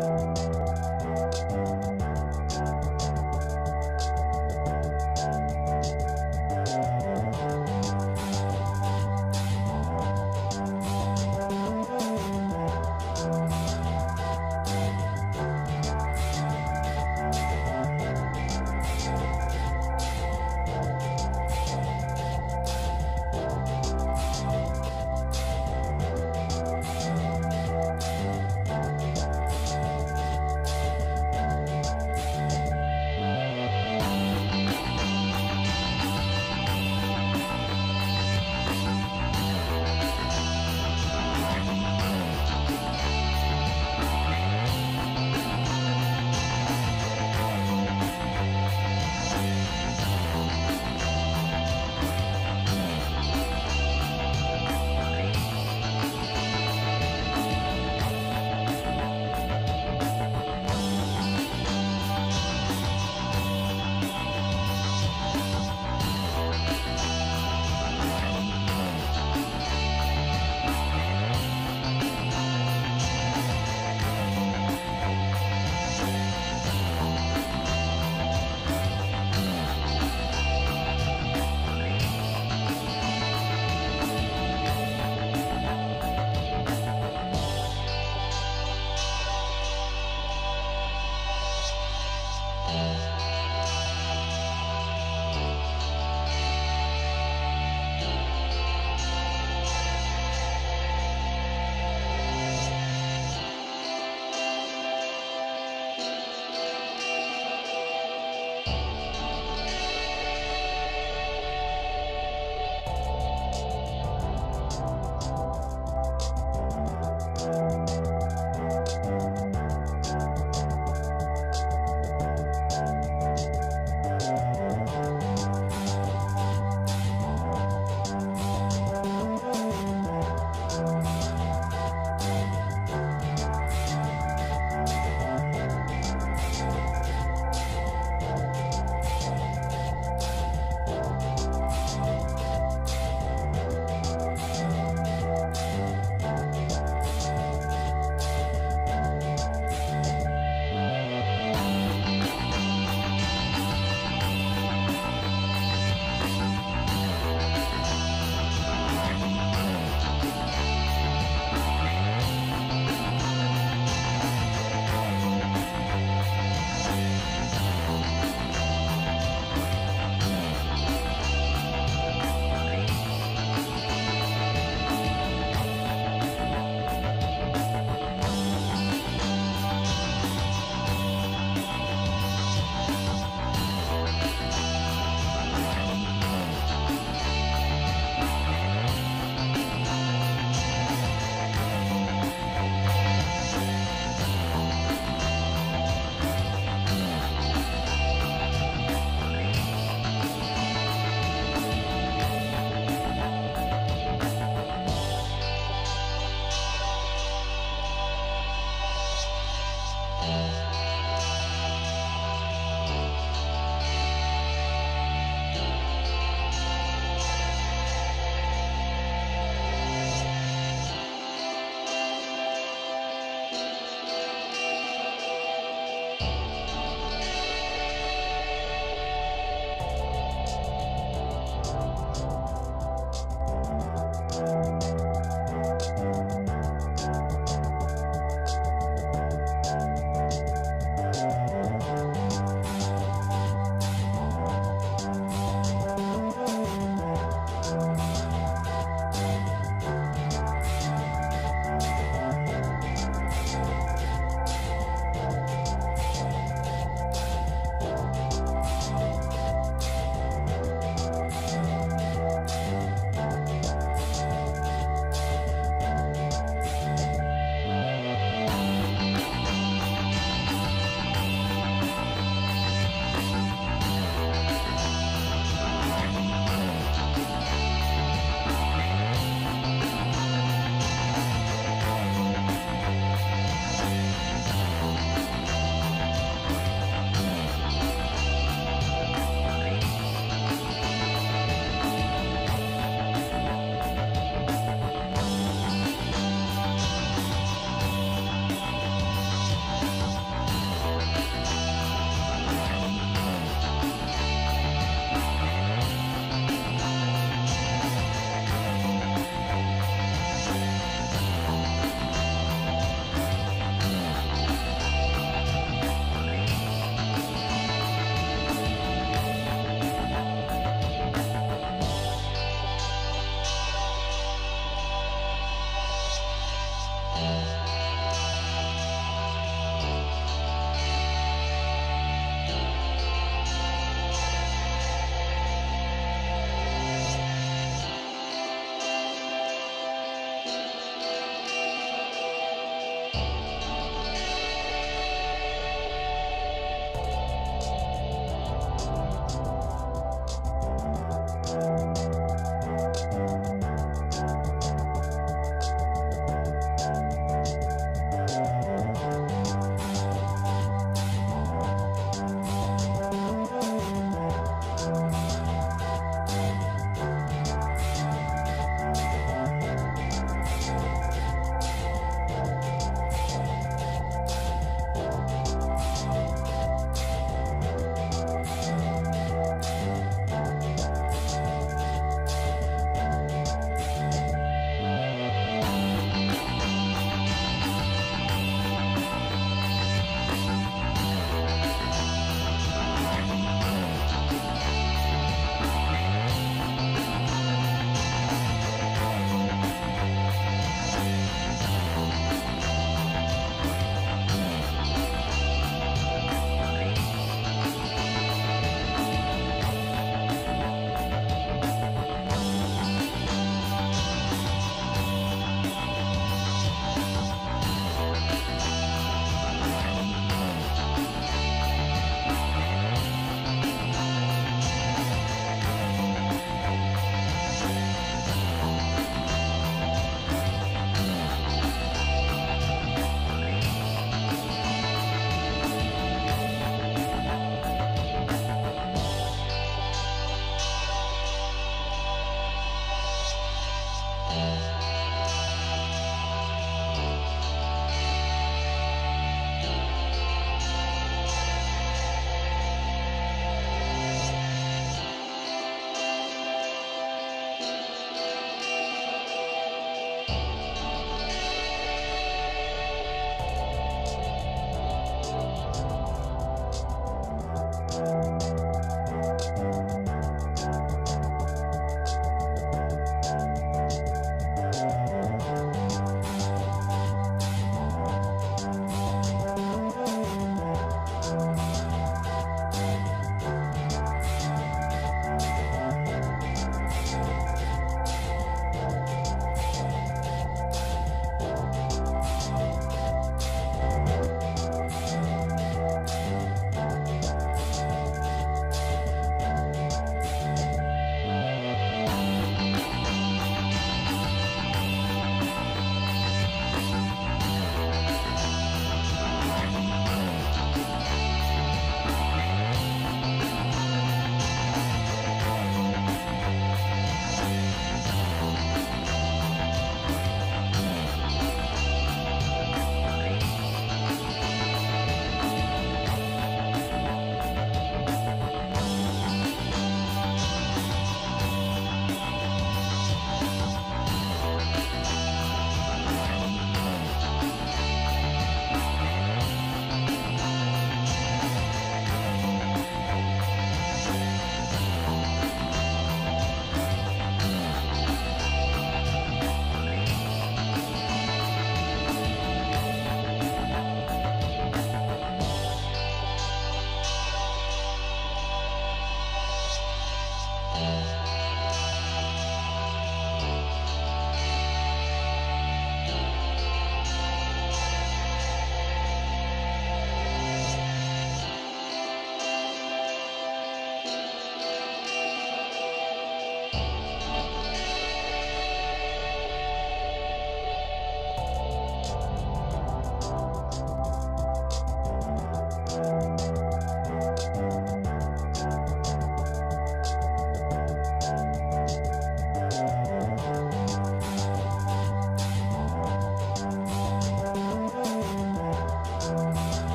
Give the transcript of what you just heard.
Bye.